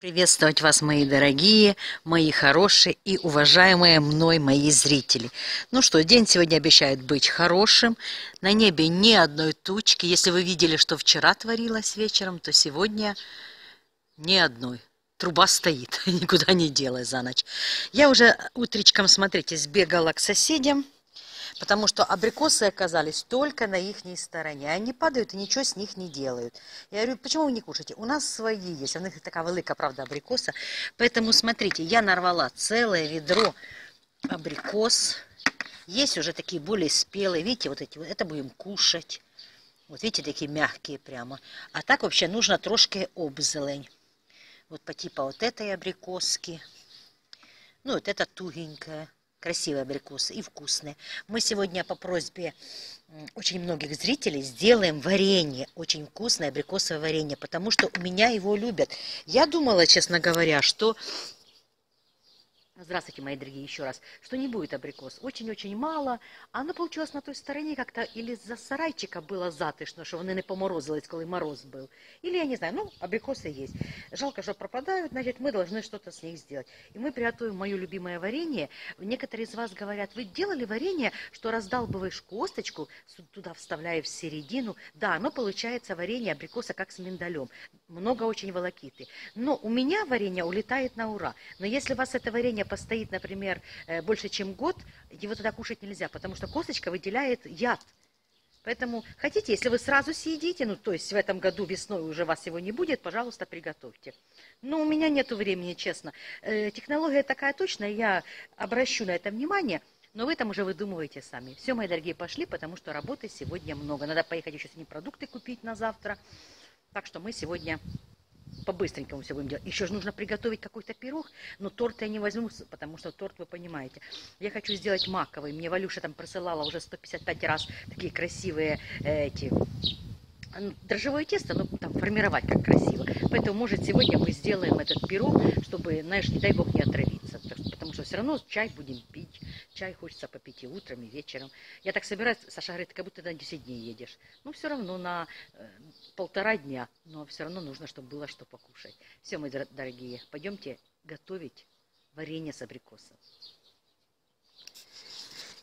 Приветствовать вас, мои дорогие, мои хорошие и уважаемые мной мои зрители. Ну что, день сегодня обещает быть хорошим. На небе ни одной тучки. Если вы видели, что вчера творилось вечером, то сегодня ни одной. Труба стоит, никуда не делай за ночь. Я уже утречком, смотрите, сбегала к соседям потому что абрикосы оказались только на их стороне. Они падают и ничего с них не делают. Я говорю, почему вы не кушаете? У нас свои есть, у них такая велика, правда, абрикоса. Поэтому, смотрите, я нарвала целое ведро абрикос. Есть уже такие более спелые, видите, вот эти, это будем кушать. Вот видите, такие мягкие прямо. А так вообще нужно трошки обзелень. Вот по типу вот этой абрикоски. Ну, вот это тугенькая красивые абрикосы и вкусные. Мы сегодня по просьбе очень многих зрителей сделаем варенье, очень вкусное абрикосовое варенье, потому что у меня его любят. Я думала, честно говоря, что Здравствуйте, мои дорогие, еще раз. Что не будет абрикос. Очень-очень мало. Оно получилось на той стороне как-то или за сарайчика было затишно, що вони не поморозились, коли мороз был. Или, я не знаю, ну, абрикосы есть. Жалко, что пропадают, значит, мы должны что-то с них сделать. И мы приготовим мое любимое варенье. Некоторые из вас говорят, вы делали варенье, что раздалбываешь косточку, туда вставляя в середину. Да, оно получается варенье абрикоса как с миндалем. Много очень волокиты. Но у меня варенье улетает на ура. Но если у вас это варенье постоит, например, э, больше, чем год, его тогда кушать нельзя, потому что косточка выделяет яд. Поэтому хотите, если вы сразу съедите, ну, то есть в этом году весной уже вас его не будет, пожалуйста, приготовьте. Но у меня нет времени, честно. Э, технология такая точная, я обращу на это внимание, но вы там уже выдумываете сами. Все, мои дорогие, пошли, потому что работы сегодня много. Надо поехать еще сегодня продукты купить на завтра. Так что мы сегодня по-быстренькому все будем делать. Еще же нужно приготовить какой-то пирог, но торт я не возьму, потому что торт, вы понимаете. Я хочу сделать маковый. Мне Валюша там присылала уже 155 раз такие красивые э, эти дрожжевое тесто, ну, там, формировать как красиво. Поэтому, может, сегодня мы сделаем этот пирог, чтобы, знаешь, не дай бог, не отравиться. Потому что все равно чай будем пить. Чай хочется попить и утром, и вечером. Я так собираюсь, Саша говорит, как будто на 10 дней едешь. Ну, все равно на э, полтора дня, но все равно нужно, чтобы было что покушать. Все, мои дорогие, пойдемте готовить варенье с абрикосом.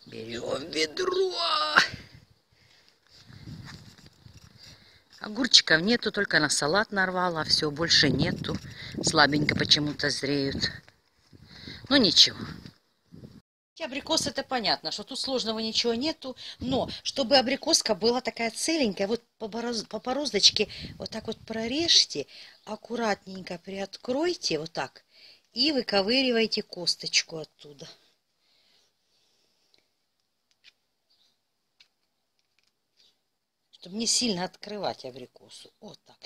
Берем ведро. Огурчиков нету, только на салат нарвала, все, больше нету. Слабенько почему-то зреют. Но ничего. Абрикос это понятно, что тут сложного ничего нету, но чтобы абрикоска была такая целенькая, вот по, бороз, бороздочке вот так вот прорежьте, аккуратненько приоткройте вот так и выковыривайте косточку оттуда. Чтобы не сильно открывать абрикосу. Вот так.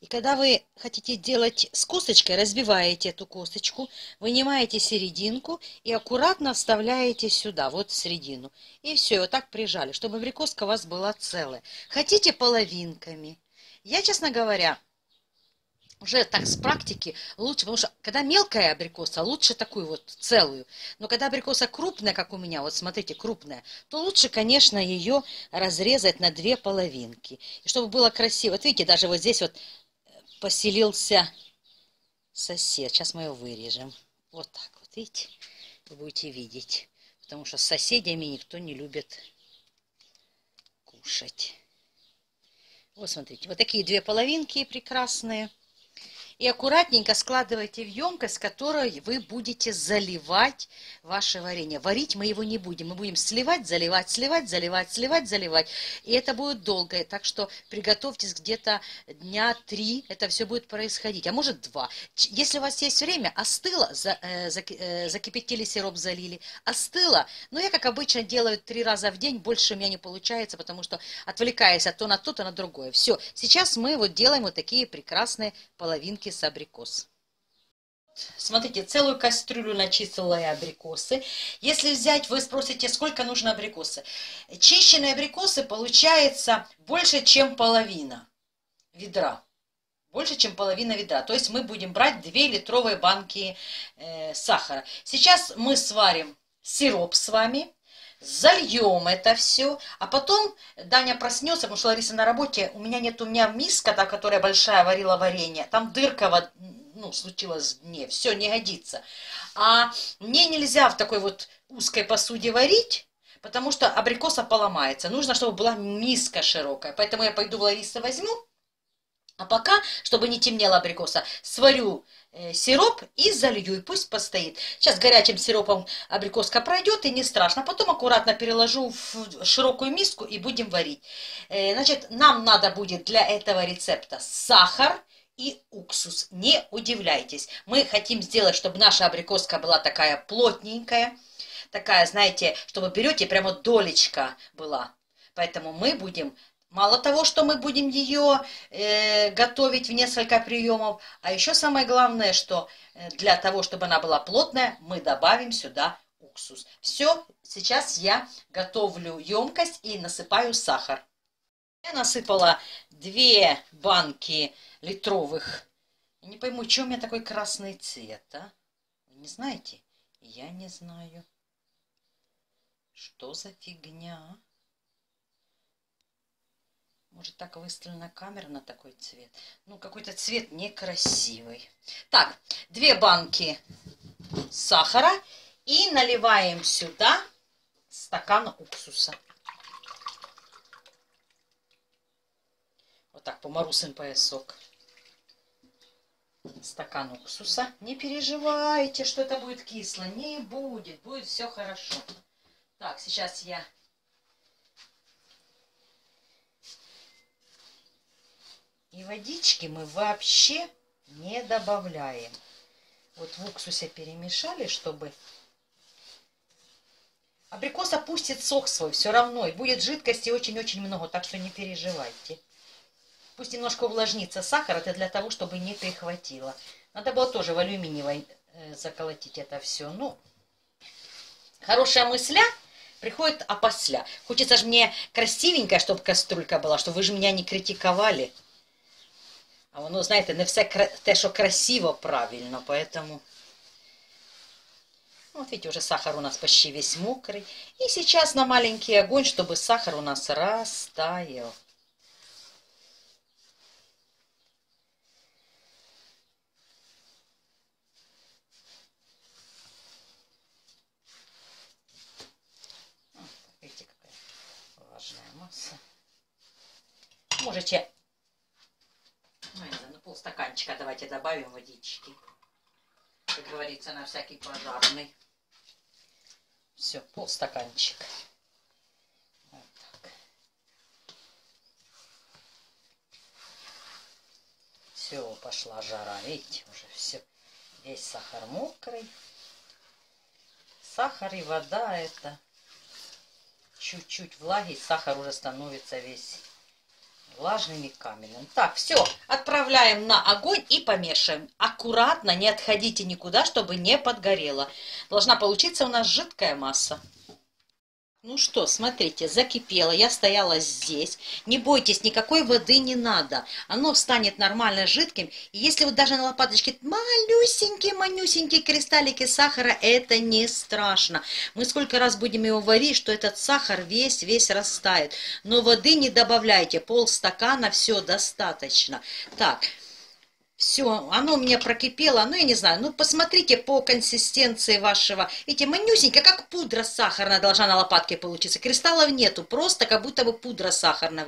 И когда вы хотите делать с косточкой, разбиваете эту косточку, вынимаете серединку и аккуратно вставляете сюда, вот в середину. И все, вот так прижали, чтобы абрикоска у вас была целая. Хотите половинками? Я, честно говоря, уже так с практики лучше, потому что когда мелкая абрикоса, лучше такую вот целую. Но когда абрикоса крупная, как у меня, вот смотрите, крупная, то лучше, конечно, ее разрезать на две половинки. И чтобы было красиво. Вот видите, даже вот здесь вот э, поселился сосед. Сейчас мы его вырежем. Вот так вот, видите? Вы будете видеть. Потому что с соседями никто не любит кушать. Вот смотрите, вот такие две половинки прекрасные и аккуратненько складывайте в емкость, которой вы будете заливать ваше варенье. Варить мы его не будем, мы будем сливать, заливать, сливать, заливать, сливать, заливать. И это будет долго, так что приготовьтесь где-то дня три, это все будет происходить, а может два. Если у вас есть время, остыло, за, э, за, э, закипятили сироп, залили, остыло, но я, как обычно, делаю три раза в день, больше у меня не получается, потому что отвлекаясь от то на то, то на другое. Все, сейчас мы вот делаем вот такие прекрасные половинки с абрикос. Смотрите, целую кастрюлю начистила я абрикосы. Если взять, вы спросите, сколько нужно абрикосы. Чищенные абрикосы получается больше, чем половина ведра. Больше, чем половина ведра. То есть мы будем брать 2 литровые банки э, сахара. Сейчас мы сварим сироп с вами. Зальем это все, а потом Даня проснется, потому что Лариса на работе, у меня нет, у меня миска, та, которая большая, варила варенье, там дырка ну, случилось в дне. Все, не годится. А мне нельзя в такой вот узкой посуде варить, потому что абрикоса поломается. Нужно, чтобы была миска широкая. Поэтому я пойду в Лариса возьму. А пока, чтобы не темнела абрикоса, сварю сироп и залью, и пусть постоит. Сейчас горячим сиропом абрикоска пройдет, и не страшно. Потом аккуратно переложу в широкую миску и будем варить. Э, значит, нам надо будет для этого рецепта сахар и уксус. Не удивляйтесь. Мы хотим сделать, чтобы наша абрикоска была такая плотненькая, такая, знаете, чтобы берете, прямо долечка была. Поэтому мы будем Мало того, что мы будем ее э, готовить в несколько приемов, а еще самое главное, что э, для того, чтобы она была плотная, мы добавим сюда уксус. Все, сейчас я готовлю емкость и насыпаю сахар. Я насыпала две банки литровых. Не пойму, что у меня такой красный цвет, а? Вы не знаете? Я не знаю. Что за фигня? Может, так выставлена камера на такой цвет? Ну, какой-то цвет некрасивый. Так, две банки сахара. И наливаем сюда стакан уксуса. Вот так, помарусим поясок. Стакан уксуса. Не переживайте, что это будет кисло. Не будет. Будет все хорошо. Так, сейчас я водички мы вообще не добавляем. Вот в уксусе перемешали, чтобы... Абрикос опустит сок свой все равно. И будет жидкости очень-очень много, так что не переживайте. Пусть немножко увлажнится сахар, это для того, чтобы не перехватило. Надо было тоже в алюминиевой э, заколотить это все. Ну, хорошая мысля приходит опосля. Хочется же мне красивенькая, чтобы кастрюлька была, чтобы вы же меня не критиковали. А воно, знаєте, не все те, що красиво, правильно, поэтому... Вот видите, уже сахар у нас почти весь мокрый. И сейчас на маленький огонь, чтобы сахар у нас растаял. Видите, какая влажная масса. Можете полстаканчика давайте добавим водички. Как говорится, на всякий пожарный. Все, полстаканчика. Вот. Все, пошла жара. Видите, уже все. Весь сахар мокрый. Сахар и вода это чуть-чуть влаги, сахар уже становится весь влажными каменем. Так, все, отправляем на огонь и помешиваем. Аккуратно, не отходите никуда, чтобы не подгорело. Должна получиться у нас жидкая масса. Ну что, смотрите, закипело, я стояла здесь. Не бойтесь, никакой воды не надо. Оно встанет нормально жидким. И если вот даже на лопаточке малюсенькие-манюсенькие кристаллики сахара, это не страшно. Мы сколько раз будем его варить, что этот сахар весь-весь растает. Но воды не добавляйте, полстакана, все достаточно. Так, все, оно у меня прокипело, ну, я не знаю, ну, посмотрите по консистенции вашего. Видите, манюсенькая, как пудра сахарная должна на лопатке получиться. Кристаллов нету, просто как будто бы пудра сахарная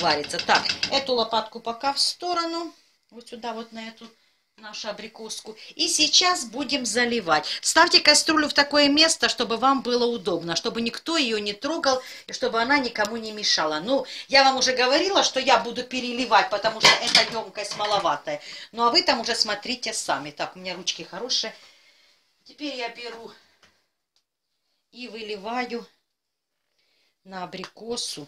варится. Так, эту лопатку пока в сторону, вот сюда, вот на эту нашу абрикоску. И сейчас будем заливать. Ставьте кастрюлю в такое место, чтобы вам было удобно, чтобы никто ее не трогал, и чтобы она никому не мешала. Ну, я вам уже говорила, что я буду переливать, потому что эта емкость маловатая. Ну, а вы там уже смотрите сами. Так, у меня ручки хорошие. Теперь я беру и выливаю на абрикосу.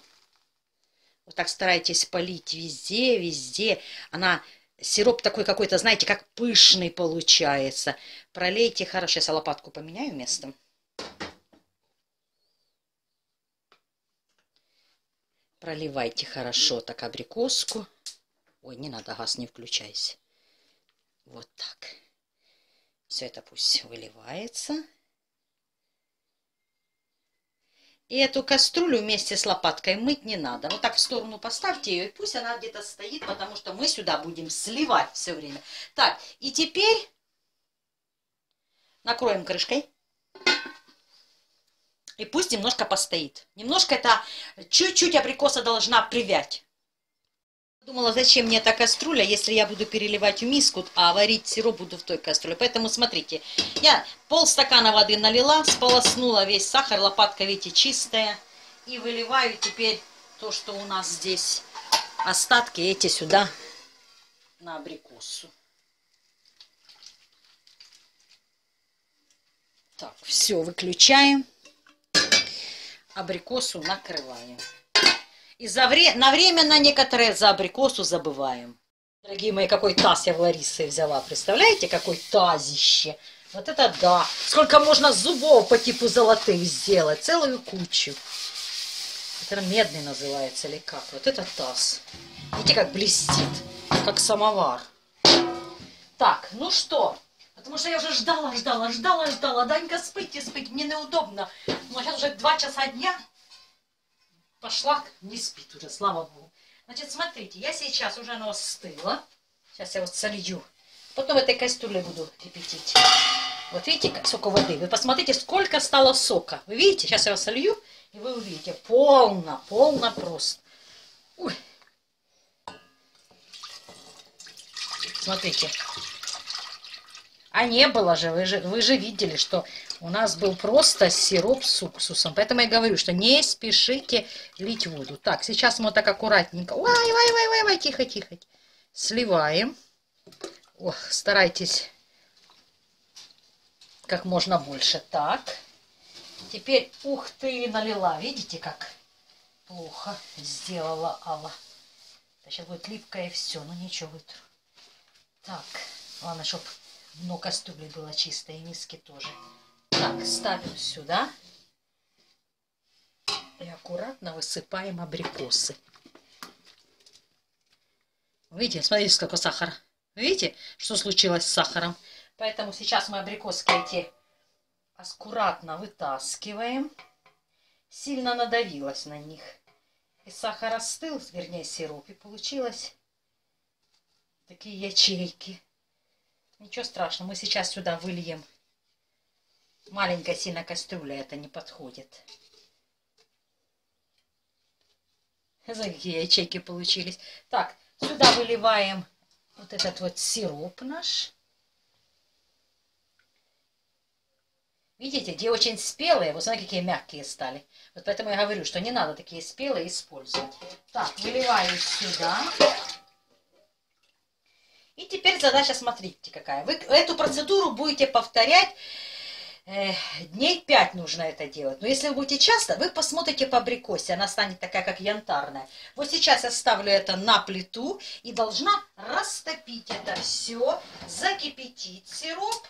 Вот так старайтесь полить везде, везде. Она Сироп такой какой-то, знаете, как пышный получается. Пролейте хорошо. Сейчас лопатку поменяю местом. Проливайте хорошо так абрикоску. Ой, не надо, газ не включайся. Вот так. Все это пусть выливается. И эту кастрюлю вместе с лопаткой мыть не надо. Вот так в сторону поставьте ее, и пусть она где-то стоит, потому что мы сюда будем сливать все время. Так, и теперь накроем крышкой. И пусть немножко постоит. Немножко это чуть-чуть абрикоса должна привять. Думала, зачем мне эта кастрюля, если я буду переливать в миску, а варить сироп буду в той кастрюле. Поэтому смотрите, я полстакана воды налила, сполоснула весь сахар, лопатка, видите, чистая. И выливаю теперь то, что у нас здесь остатки эти сюда на абрикосу. Так, все, выключаем. Абрикосу накрываем. И за вре... на время на некоторые за абрикосу забываем. Дорогие мои, какой таз я в Ларисы взяла. Представляете, какой тазище. Вот это да. Сколько можно зубов по типу золотых сделать. Целую кучу. Это медный называется или как. Вот это таз. Видите, как блестит. Как самовар. Так, ну что? Потому что я уже ждала, ждала, ждала, ждала. Данька, спите, спите. Мне неудобно. Но сейчас уже два часа дня пошла, не спит уже, слава богу. Значит, смотрите, я сейчас уже оно остыло. Сейчас я вот солью. Потом в этой кастрюле буду кипятить. Вот видите, как сколько воды. Вы посмотрите, сколько стало сока. Вы видите? Сейчас я его солью, и вы увидите. Полно, полно просто. Ой. Смотрите. А не было же вы, же, вы же видели, что у нас был просто сироп с уксусом. Поэтому я говорю, что не спешите лить воду. Так, сейчас мы так аккуратненько. Ой, ой, ой, ой, ой, тихо, тихо. Сливаем. Ох, старайтесь как можно больше. Так. Теперь, ух ты, налила. Видите, как плохо сделала Алла. Сейчас будет липкое все. Ну ничего, вытру. Так, главное, чтобы дно кастрюли было чистое и миски тоже. Так, ставим сюда. И аккуратно высыпаем абрикосы. Видите, смотрите, сколько сахара. Видите, что случилось с сахаром? Поэтому сейчас мы абрикоски эти аккуратно вытаскиваем. Сильно надавилась на них. И сахар остыл, вернее сироп, и получилось такие ячейки. Ничего страшного, мы сейчас сюда выльем Маленькая сильно кастрюля это не подходит. Смотрите, какие ячейки получились. Так, сюда выливаем вот этот вот сироп наш. Видите, где очень спелые, вот смотрите, какие мягкие стали. Вот поэтому я говорю, что не надо такие спелые использовать. Так, выливаю сюда. И теперь задача, смотрите, какая. Вы эту процедуру будете повторять дней 5 нужно это делать. Но если вы будете часто, вы посмотрите по абрикосе, она станет такая, как янтарная. Вот сейчас я ставлю это на плиту и должна растопить это все, закипятить сироп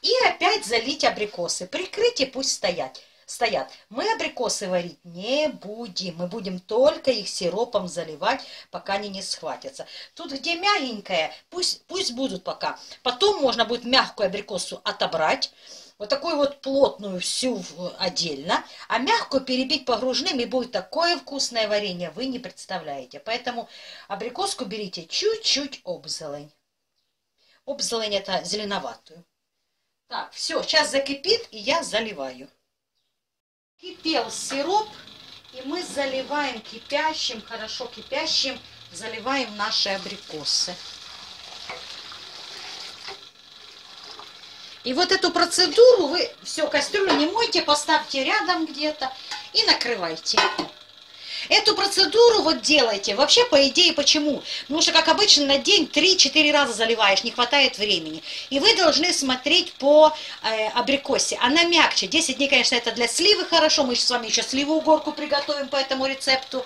и опять залить абрикосы. Прикрыть и пусть стоять стоят. Мы абрикосы варить не будем. Мы будем только их сиропом заливать, пока они не схватятся. Тут, где мягенькое, пусть, пусть будут пока. Потом можно будет мягкую абрикосу отобрать, вот такую вот плотную всю отдельно, а мягкую перебить погружным, и будет такое вкусное варенье, вы не представляете. Поэтому абрикоску берите чуть-чуть обзолень. Обзолень это зеленоватую. Так, все, сейчас закипит, и я заливаю. Кипел сироп, и мы заливаем кипящим, хорошо кипящим, заливаем наши абрикосы. И вот эту процедуру вы все, кастрюлю не мойте, поставьте рядом где-то и накрывайте. Эту процедуру вот делайте. Вообще, по идее, почему? Потому что, как обычно, на день 3-4 раза заливаешь, не хватает времени. И вы должны смотреть по э, абрикосе. Она мягче. 10 дней, конечно, это для сливы хорошо. Мы с вами еще сливу горку приготовим по этому рецепту.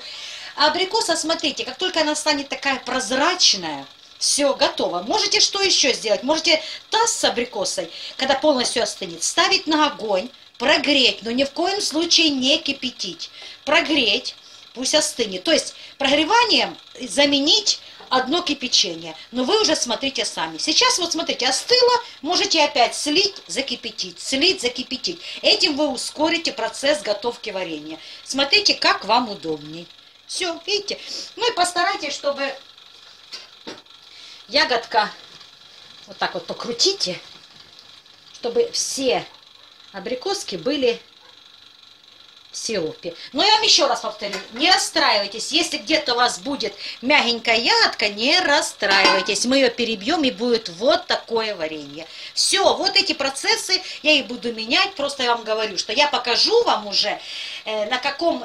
А абрикоса, смотрите, как только она станет такая прозрачная, все, готово. Можете что еще сделать? Можете таз с абрикосой, когда полностью остынет, ставить на огонь, прогреть, но ни в коем случае не кипятить. Прогреть, пусть остынет. То есть прогреванием заменить одно кипячение. Но вы уже смотрите сами. Сейчас вот смотрите, остыло, можете опять слить, закипятить, слить, закипятить. Этим вы ускорите процесс готовки варенья. Смотрите, как вам удобней. Все, видите? Ну и постарайтесь, чтобы ягодка вот так вот покрутите, чтобы все абрикоски были сиропе. Но я вам еще раз повторю, не расстраивайтесь. Если где-то у вас будет мягенькая ягодка, не расстраивайтесь. Мы ее перебьем и будет вот такое варенье. Все, вот эти процессы я и буду менять. Просто я вам говорю, что я покажу вам уже, э, на каком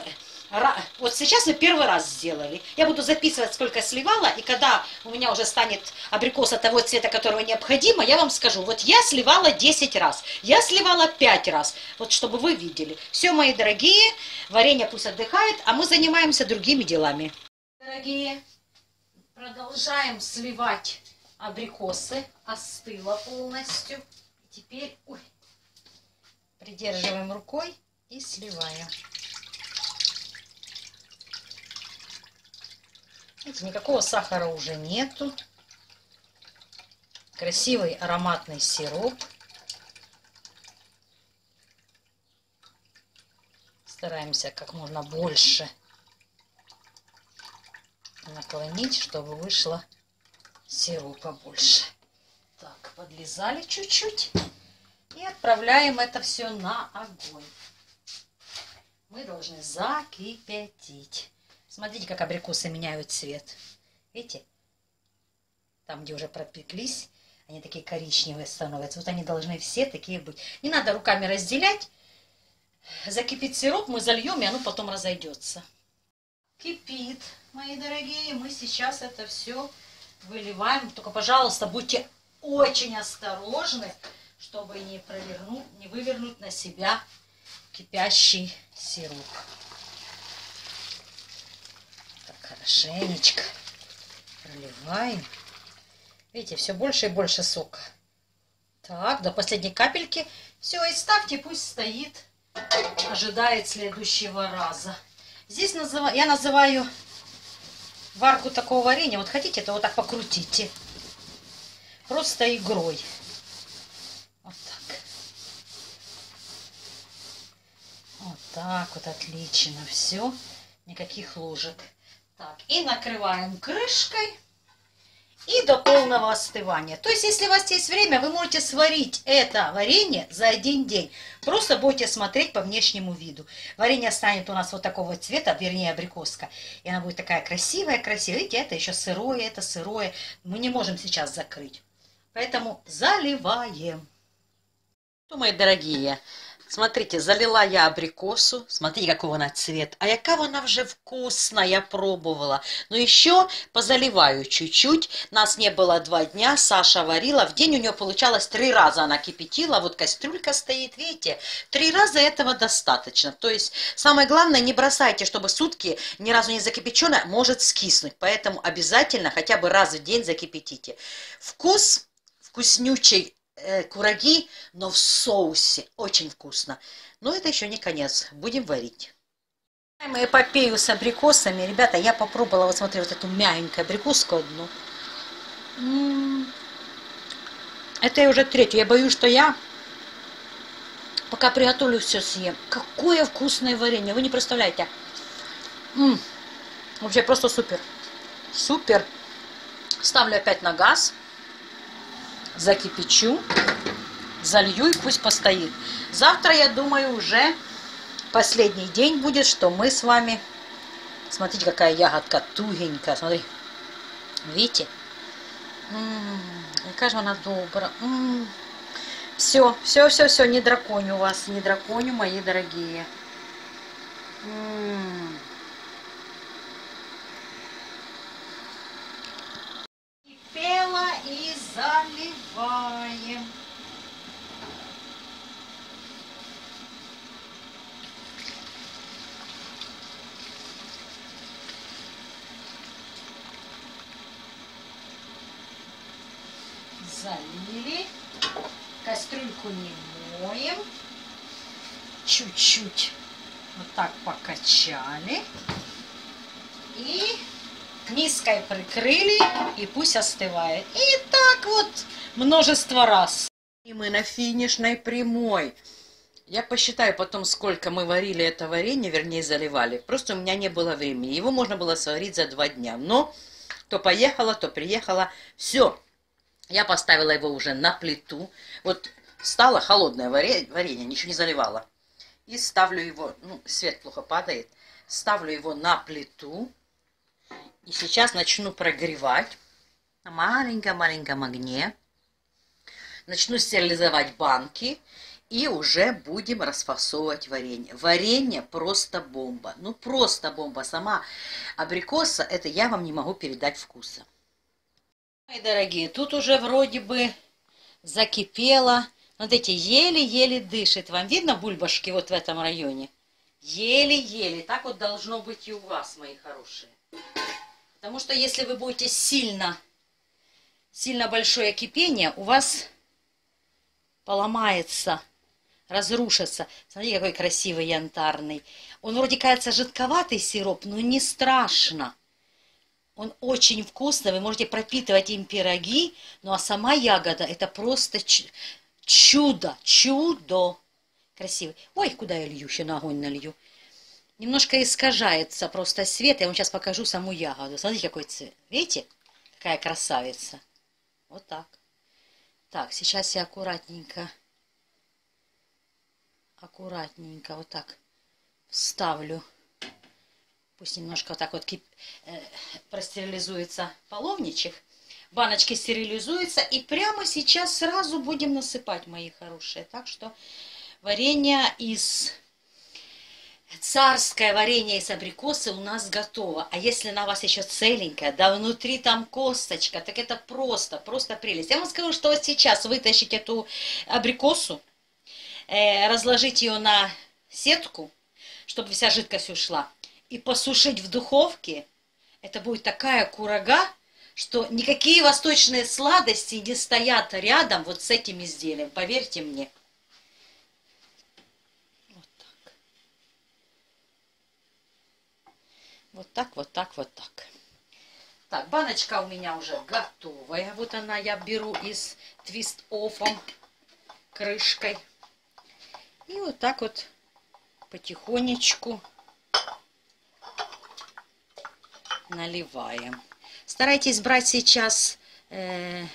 вот сейчас мы первый раз сделали. Я буду записывать, сколько сливала, и когда у меня уже станет абрикоса того цвета, которого необходимо, я вам скажу, вот я сливала 10 раз, я сливала 5 раз, вот чтобы вы видели. Все, мои дорогие, варенье пусть отдыхает, а мы занимаемся другими делами. Дорогие, продолжаем сливать абрикосы, остыло полностью. Теперь ой, придерживаем рукой и сливаем. Видите, никакого сахара уже нету. Красивый ароматный сироп. Стараемся как можно больше наклонить, чтобы вышло сиропа больше. Так, подлезали чуть-чуть. И отправляем это все на огонь. Мы должны закипятить. Смотрите, как абрикосы меняют цвет. Видите? Там, где уже пропеклись, они такие коричневые становятся. Вот они должны все такие быть. Не надо руками разделять. Закипит сироп, мы зальем, и оно потом разойдется. Кипит, мои дорогие. Мы сейчас это все выливаем. Только, пожалуйста, будьте очень осторожны, чтобы не провернуть, не вывернуть на себя кипящий сироп хорошенечко проливаем. Видите, все больше и больше сока. Так, до последней капельки. Все, и ставьте, пусть стоит, ожидает следующего раза. Здесь называ... я называю варку такого варенья. Вот хотите, то вот так покрутите. Просто игрой. Вот так. Вот так вот отлично. Все. Никаких ложек. Так, и накрываем крышкой. И до полного остывания. То есть, если у вас есть время, вы можете сварить это варенье за один день. Просто будете смотреть по внешнему виду. Варенье станет у нас вот такого цвета, вернее, абрикоска. И она будет такая красивая, красивая. Видите, это еще сырое, это сырое. Мы не можем сейчас закрыть. Поэтому заливаем. Ну, мои дорогие, Смотрите, залила я абрикосу. Смотрите, какого она цвет. А яка вона вже вкусна, я пробовала. Но еще позаливаю чуть-чуть. Нас не было два дня, Саша варила. В день у нее получалось три раза она кипятила. Вот кастрюлька стоит, видите? Три раза этого достаточно. То есть самое главное, не бросайте, чтобы сутки ни разу не закипячено, может скиснуть. Поэтому обязательно хотя бы раз в день закипятите. Вкус вкуснючий э, кураги, но в соусе. Очень вкусно. Но это еще не конец. Будем варить. Мы эпопею с абрикосами. Ребята, я попробовала, вот смотри, вот эту мягенькую абрикоску одну. М -м -м. Это я уже третью. Я боюсь, что я пока приготовлю все съем. Какое вкусное варенье. Вы не представляете. М -м. Вообще просто супер. Супер. Ставлю опять на газ закипячу, залью и пусть постоит. Завтра, я думаю, уже последний день будет, что мы с вами... Смотрите, какая ягодка тугенькая. Смотри. Видите? Яка же она добра. Все, все, все, все, не драконю вас, не драконю, мои дорогие. М -м -м. и заливаем. Залили. Кастрюльку не моем. Чуть-чуть вот так покачали. И Миской прикрыли и пусть остывает. И так вот множество раз. И мы на финишной прямой. Я посчитаю потом, сколько мы варили это варенье, вернее, заливали. Просто у меня не было времени. Его можно было сварить за два дня. Но то поехала, то приехала. Все. Я поставила его уже на плиту. Вот стало холодное варенье, ничего не заливала. И ставлю его, ну, свет плохо падает. Ставлю его на плиту. И сейчас начну прогревать на маленьком-маленьком огне. Начну стерилизовать банки. И уже будем расфасовывать варенье. Варенье просто бомба. Ну, просто бомба. Сама абрикоса, это я вам не могу передать вкуса. Мои дорогие, тут уже вроде бы закипело. Смотрите, еле-еле дышит. Вам видно бульбашки вот в этом районе? Еле-еле. Так вот должно быть и у вас, мои хорошие. Потому что если вы будете сильно, сильно большое кипение, у вас поломается разрушится. Смотри, какой красивый янтарный. Он вроде кажется жидковатый сироп, но не страшно. Он очень вкусный, вы можете пропитывать им пироги, ну а сама ягода это просто чудо, чудо. Красивый. Ой, куда я лью, еще на огонь налью. Немножко искажается просто свет, я вам сейчас покажу саму ягоду. Смотрите, какой цвет. Видите, какая красавица. Вот так. Так, сейчас я аккуратненько аккуратненько вот так вставлю. Пусть немножко вот так вот кип... э, простерилизуется половничек. Баночки стерилизуются. И прямо сейчас сразу будем насыпать, мои хорошие. Так что варенье из... Царское варенье из абрикосы у нас готово. А если на вас еще целенькая, да внутри там косточка, так это просто, просто прелесть. Я вам скажу, что сейчас вытащить эту абрикосу, э, разложить ее на сетку, чтобы вся жидкость ушла, и посушить в духовке, это будет такая курага, что никакие восточные сладости не стоят рядом вот с этим изделием, поверьте мне. Вот так. Вот так, вот так, вот так. Так, баночка у меня уже готовая. Вот она, я беру из твист-оффом крышкой. И вот так вот потихонечку наливаем. Старайтесь брать сейчас э,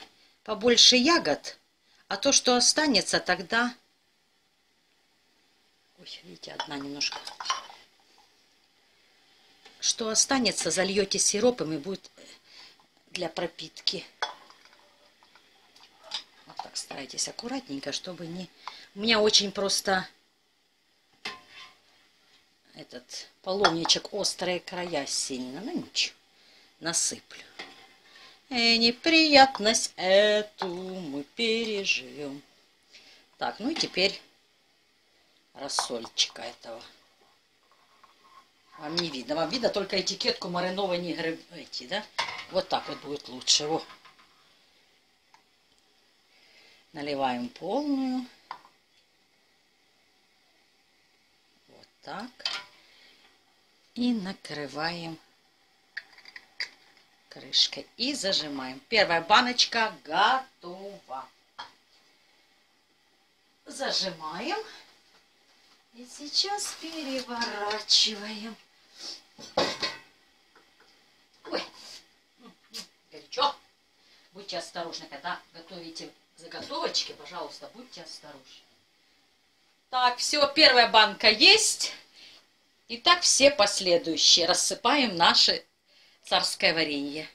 побольше ягод, а то, что останется, тогда... Ой, видите, одна немножко... Что останется, зальете сиропом и будет для пропитки. Вот так старайтесь аккуратненько, чтобы не у меня очень просто этот половничек острые края сильно. Ну ничего, насыплю. И э, неприятность эту мы переживем. Так, ну и теперь рассольчика этого. Вам не видно. Вам видно только этикетку маринованные грибы. Да? Вот так вот будет лучше. Во. Наливаем полную. так. И накрываем крышкой. И зажимаем. Первая баночка готова. Зажимаем. И сейчас переворачиваем. Ой, горячо. Будьте осторожны, когда готовите заготовочки, пожалуйста, будьте осторожны. Так, все, первая банка есть. И так все последующие. Рассыпаем наше царское варенье.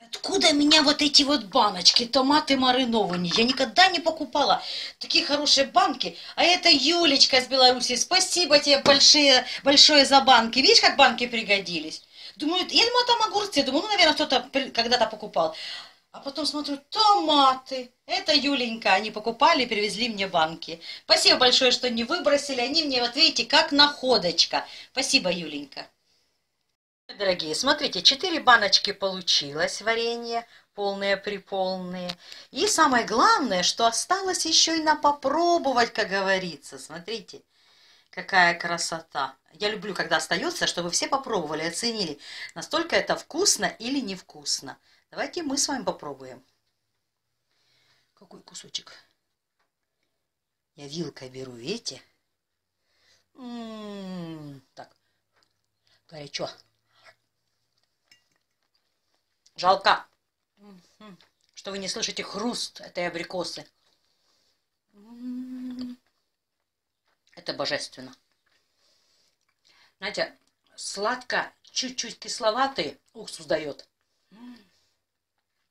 Откуда меня вот эти вот баночки, томаты маринованные? Я никогда не покупала такие хорошие банки. А это Юлечка из Беларуси. Спасибо тебе большое, большое за банки. Видишь, как банки пригодились? Думаю, я думаю, там огурцы. Думаю, ну, наверное, кто-то когда-то покупал. А потом смотрю, томаты. Это Юленька, они покупали и привезли мне банки. Спасибо большое, что не выбросили. Они мне, вот видите, как находочка. Спасибо, Юленька. Дорогие, смотрите, четыре баночки получилось варенье, полные-приполные. И самое главное, что осталось еще и на попробовать, как говорится. Смотрите, Какая красота! Я люблю, когда остается, чтобы все попробовали, оценили, настолько это вкусно или невкусно. Давайте мы с вами попробуем. Какой кусочек? Я вилкой беру, видите? М -м -м, так, горячо. Жалко, что вы не слышите хруст этой абрикосы. Это божественно. Знаете, сладко, чуть-чуть кисловатый уксус дает.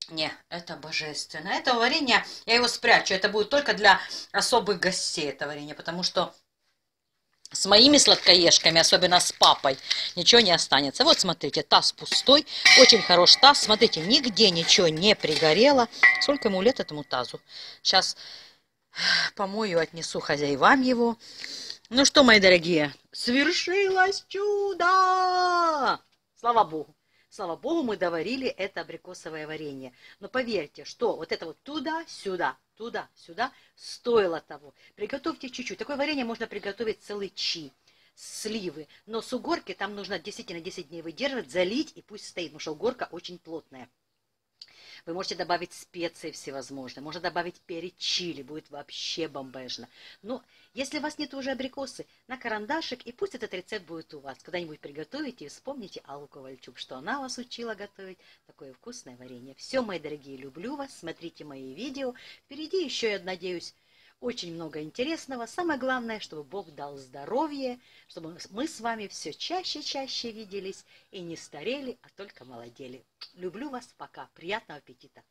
Не, это божественно. Это варенье, я его спрячу. Это будет только для особых гостей, это варенье, потому что с моими сладкоежками, особенно с папой, ничего не останется. Вот смотрите, таз пустой, очень хороший таз. Смотрите, нигде ничего не пригорело. Сколько ему лет этому тазу? Сейчас помою, отнесу хозяевам его. Ну что, мои дорогие, свершилось чудо! Слава Богу! Слава Богу, мы доварили это абрикосовое варенье. Но поверьте, что вот это вот туда-сюда, туда-сюда стоило того. Приготовьте чуть-чуть. Такое варенье можно приготовить целый чи сливы. Но с угорки там нужно действительно 10 дней выдерживать, залить и пусть стоит, потому что угорка очень плотная. Вы можете добавить специи всевозможные, можно добавить перец чили, будет вообще бомбежно. Но если у вас нет уже абрикосы, на карандашик, и пусть этот рецепт будет у вас. Когда-нибудь приготовите и вспомните Аллу Ковальчук, что она вас учила готовить такое вкусное варенье. Все, мои дорогие, люблю вас, смотрите мои видео. Впереди еще, я надеюсь, очень много интересного. Самое главное, чтобы Бог дал здоровье, чтобы мы с вами все чаще-чаще виделись и не старели, а только молодели. Люблю вас. Пока. Приятного аппетита.